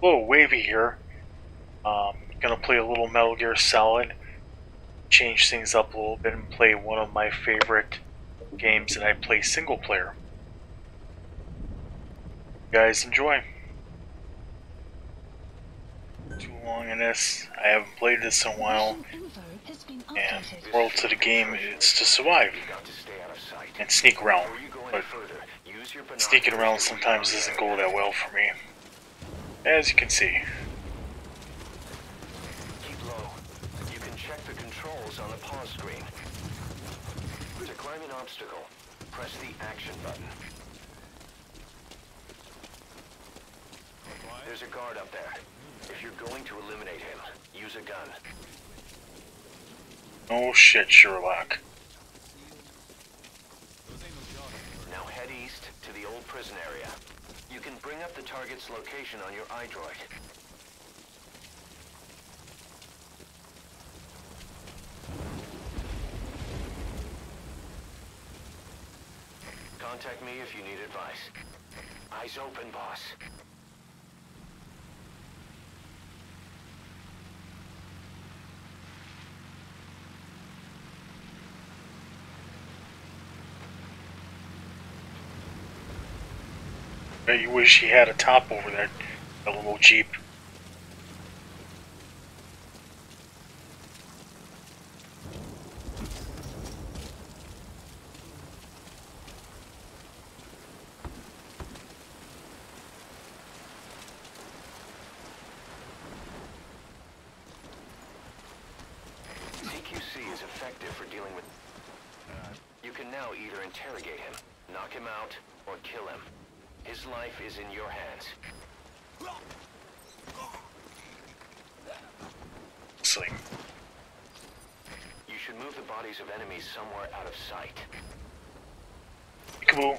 Whoa, Wavy here. Um, gonna play a little Metal Gear Solid, change things up a little bit, and play one of my favorite games that I play single player. You guys enjoy. Too long in this. I haven't played this in a while, and world to the game is to survive and sneak around. But sneaking around sometimes doesn't go that well for me, as you can see. Keep low. You can check the controls on the pause screen. To climb an obstacle, press the action button. There's a guard up there. If you're going to eliminate him, use a gun. Oh shit, Sherlock. Now head east to the old prison area. You can bring up the target's location on your iDroid. Contact me if you need advice. Eyes open, boss. You wish he had a top over that, that little Jeep. CQC is effective for dealing with... You can now either interrogate him, knock him out, or kill him. His life is in your hands. Sleep. You should move the bodies of enemies somewhere out of sight. Peekaboo.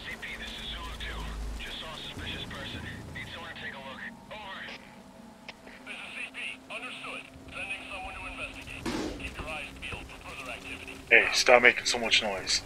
CP, this is Zulu 2. Just saw a suspicious person. Need someone to take a look. Over. This is CP. Understood. Sending someone to investigate. Keep your eyes peeled for further activity. Hey, stop making so much noise.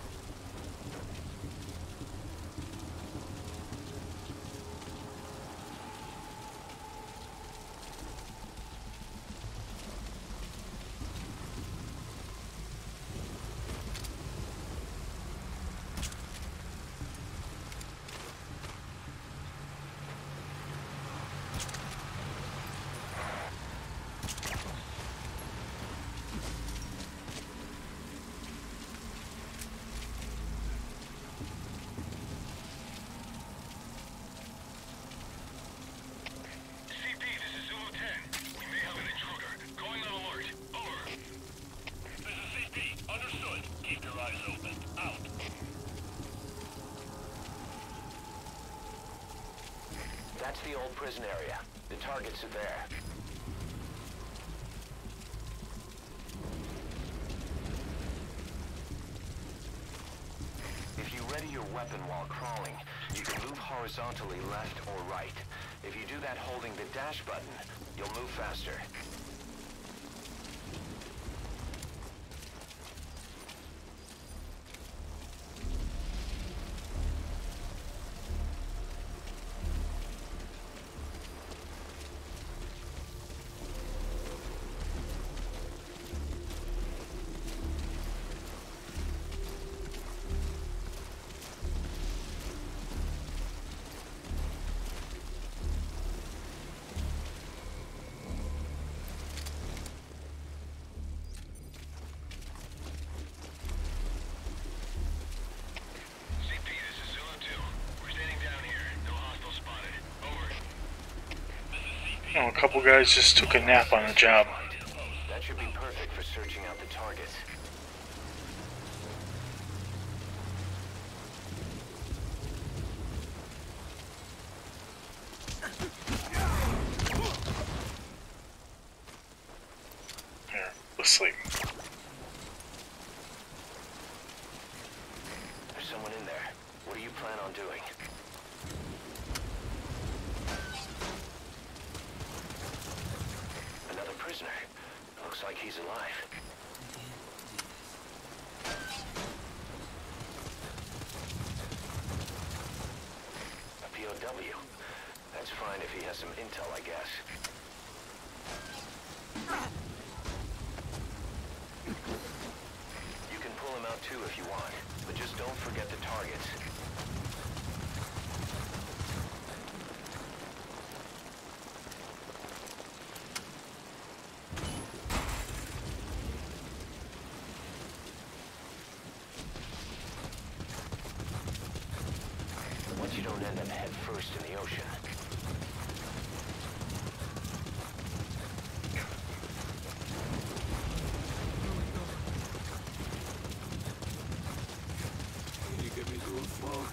CP, this is Zulu 10. We may have an intruder. Going on alert. Over. This is CP. Understood. Keep your eyes open. Out. That's the old prison area. The targets are there. If you ready your weapon while crawling, you can move horizontally left or right. If you do that holding the dash button, you'll move faster. Know, a couple guys just took a nap on the job. That should be perfect for searching out the targets. Here, let's sleep. There's someone in there. What do you plan on doing? he's alive. POW. That's fine if he has some intel, I guess. You can pull him out too if you want, but just don't forget the targets. Once you don't end up head first in the ocean. You get me too far.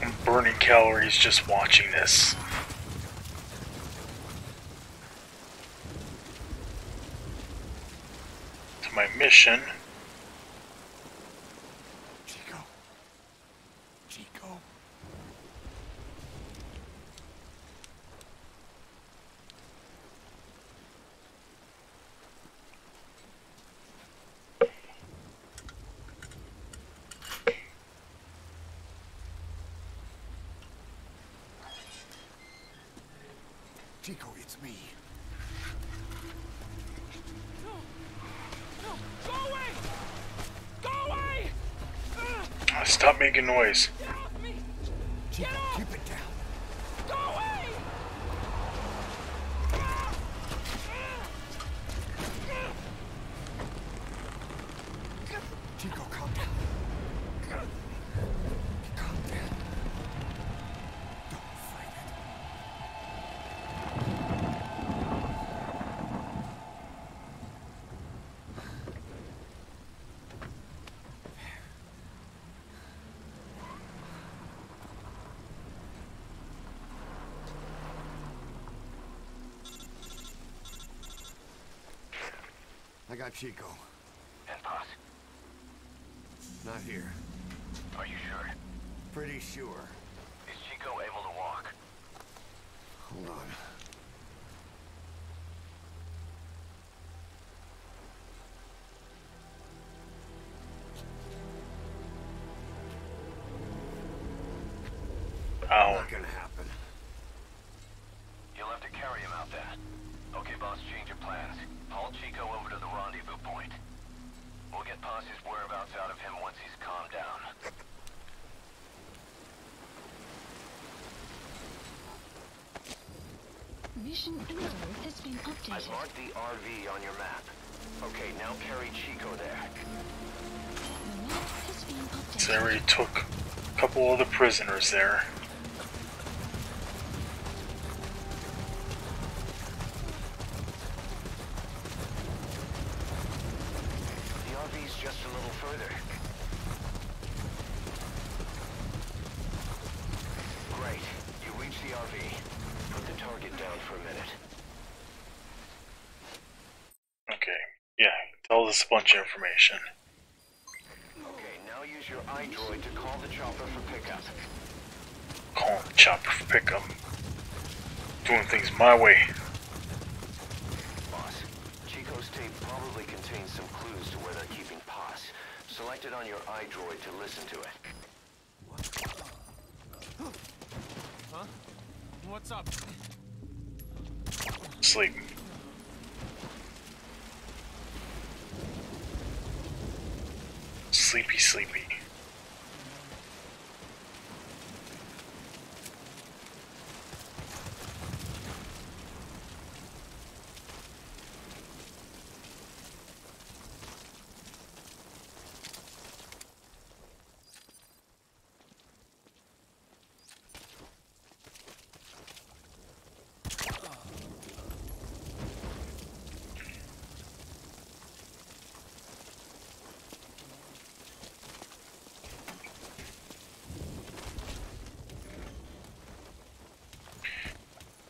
I'm burning calories just watching this. To my mission. Chico. Chico. Chico, it's me. No! No! Go away! Go away! Stop making noise. Get off me! Chico, off! keep it down. Go away! Chico, calm down. Calm down. Don't fight it. I got Chico. And Paz, Not here. are you sure? Pretty sure. Is Chico able to walk? Hold on. Ow. Not gonna happen. You'll have to carry him out there. Okay, boss, change of plans. Haul Chico over to the rendezvous point. We'll get Paz's whereabouts out of him once he's calmed down. Mission info has been updated. I've updated. marked the RV on your map. Okay, now carry Chico there. The map has been updated. So they took a couple of the prisoners there. The RV's just a little further. Great. You reach the RV. Put the target down for a minute. Okay. Yeah, tell us a bunch of information. Okay, now use your iDroid to call the chopper for pickup. Call the chopper for pickup. Doing things my way. Boss, Chico's tape probably contains some clues to where they're keeping Paz. Select it on your iDroid to listen to it. Huh? What's up? Sleep. Sleepy, sleepy.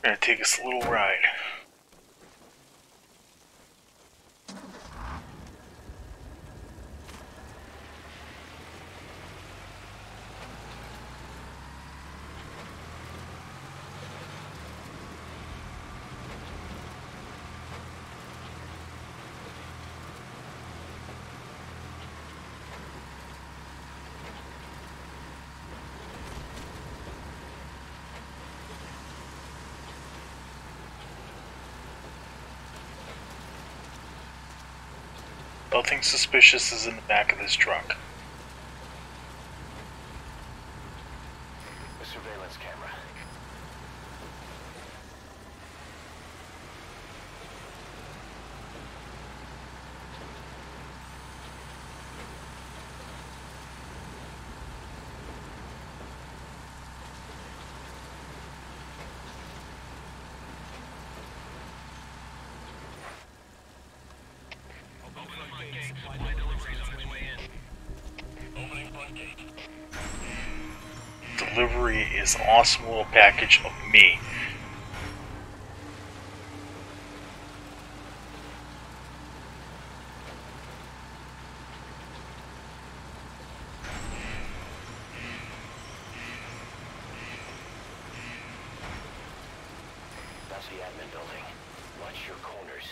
Gonna take us a little ride. Nothing suspicious is in the back of this truck. Delivery is awesome little package of me. That's the admin building. Watch your corners.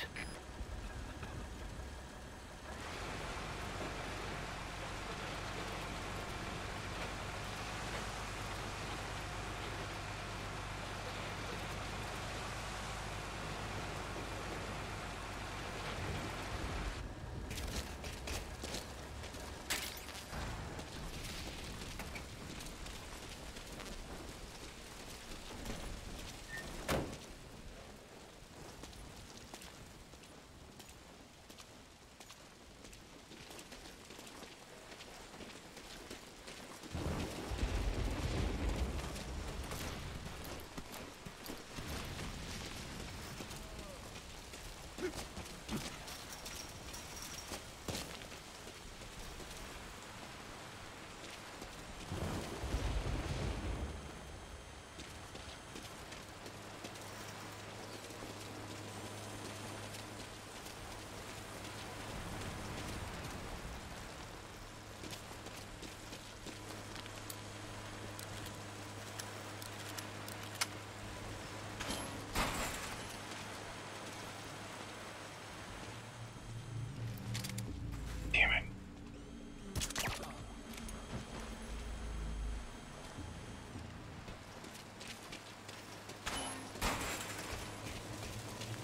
Damn it.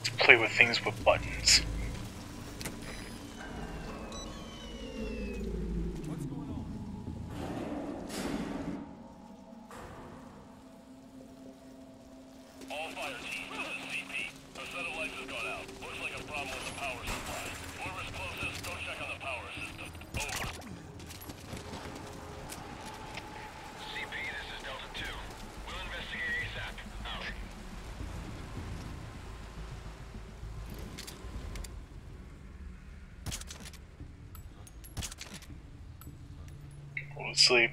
Let's play with things with buttons. All fire teams, this is CP. A set of lights has gone out. Looks like a problem with the power supply. Whoever's closest, go check on the power system. Over. CP, this is Delta 2. We'll investigate ASAP. Out. Sleep.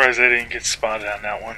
Surprised I didn't get spotted on that one.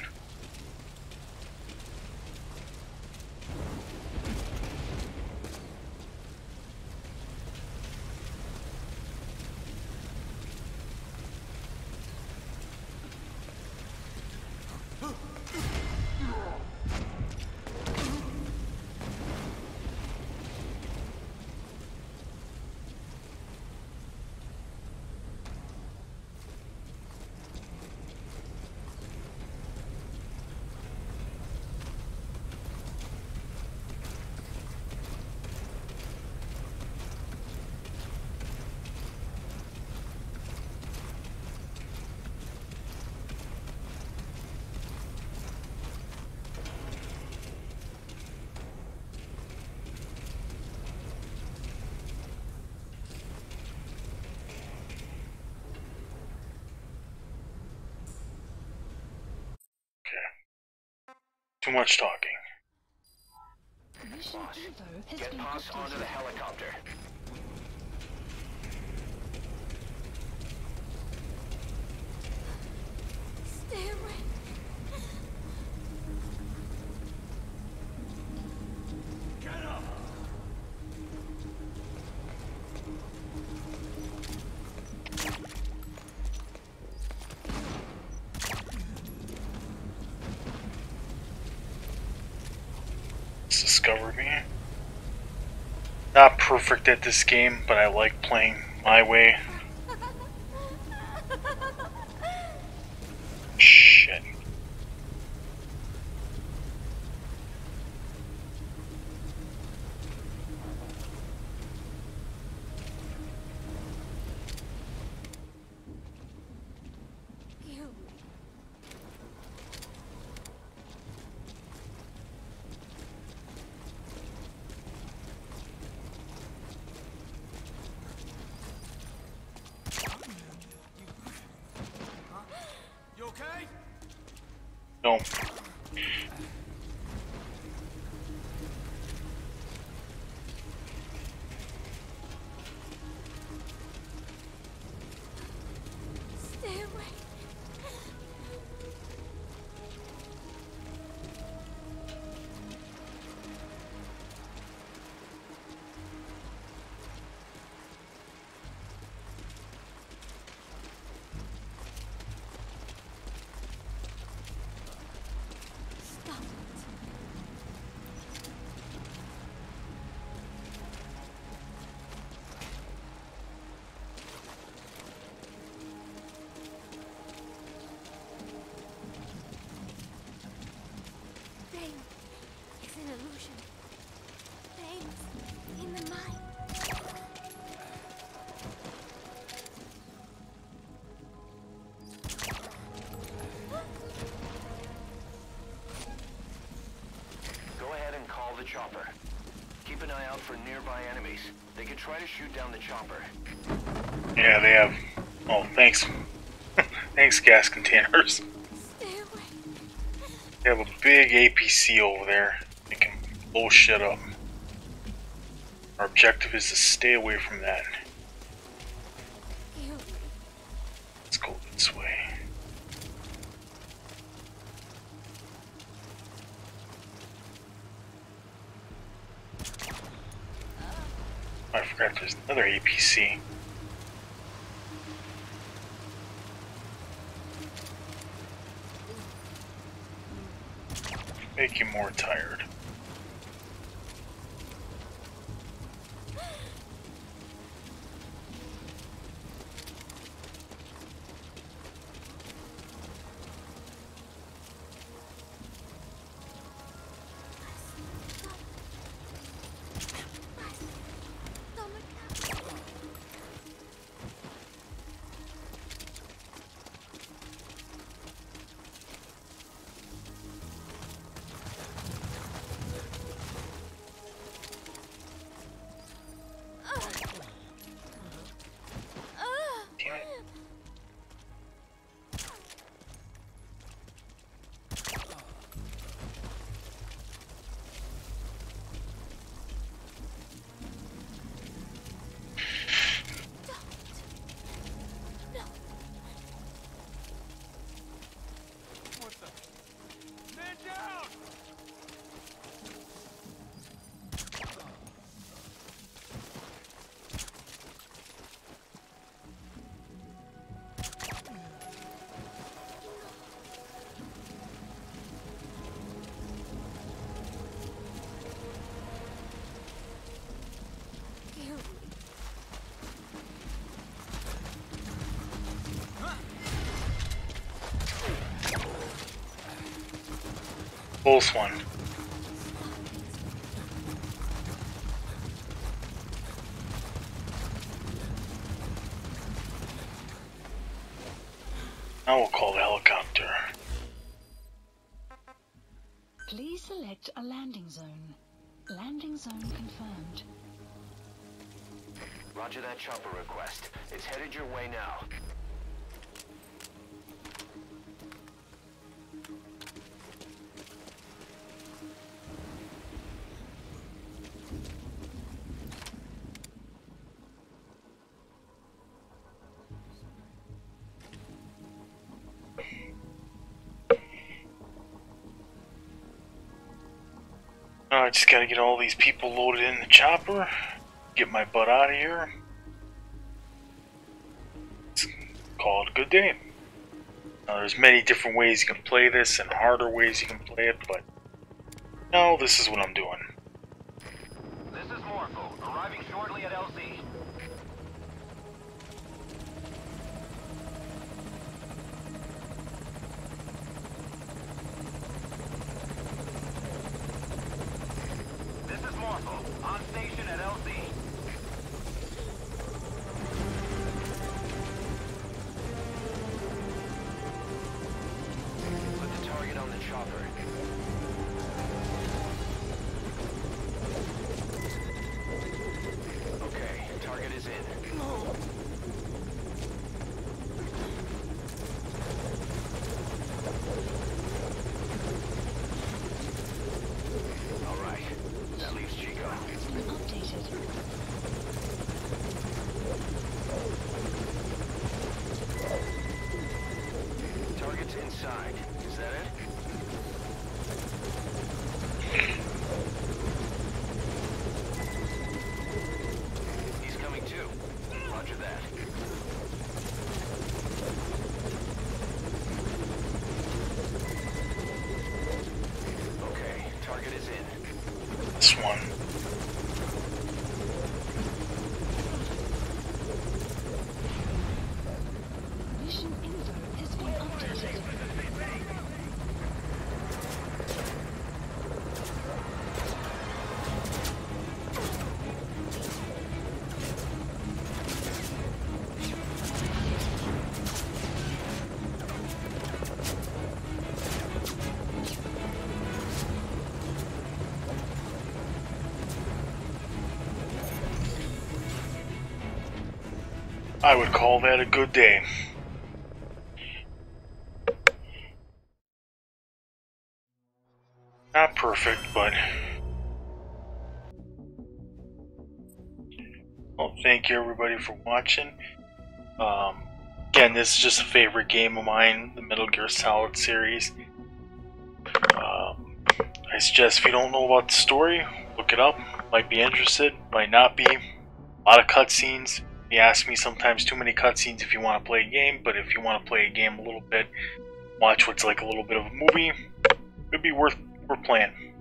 Too much talking. Mission Boss, info has Get been Boss onto the helicopter. Stay away. Perfect at this game, but I like playing my way. Chopper. Keep an eye out for nearby enemies. They could try to shoot down the chopper. Yeah, they have. Oh, thanks. thanks, gas containers. They have a big APC over there. They can blow shit up. Our objective is to stay away from that. You. Let's go this way. I forgot there's another APC. Make you more tired. Close one. Now we'll call the helicopter. Please select a landing zone. Landing zone confirmed. Roger that chopper request. It's headed your way now. I just gotta get all these people loaded in the chopper, get my butt out of here. Call it a good day. Now, there's many different ways you can play this and harder ways you can play it, but no, this is what I'm doing. Target I would call that a good day. Not perfect, but. Well, thank you everybody for watching. Um, again, this is just a favorite game of mine, the Metal Gear Solid series. Um, I suggest if you don't know about the story, look it up. Might be interested, might not be. A lot of cutscenes. You ask me sometimes too many cutscenes if you want to play a game, but if you want to play a game a little bit, watch what's like a little bit of a movie, it'd be worth worth playing.